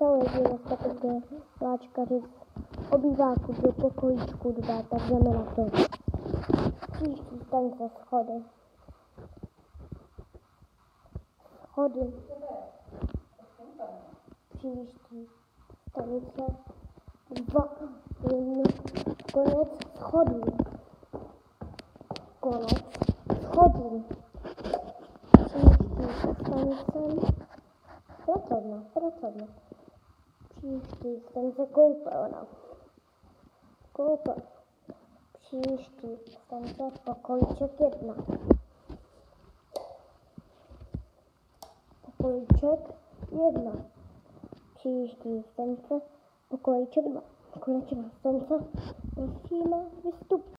celé života takhle láčkaři z obýváku do pokojíčku dva, tak jdeme na to. Příští stanice schody. Schody. Příští stanice dva, jedna, konec schodů. Konec schodů. Příští stanice pracovna, pracovna. Przyjście, jestem zakopana. Kopa. No. Przyjście, jestem za pokoju jedna. Pokojczyk jedna. Przyjście, jestem za pokojczyk dwa. Kolejczyk następca. Prosimy wystąpić.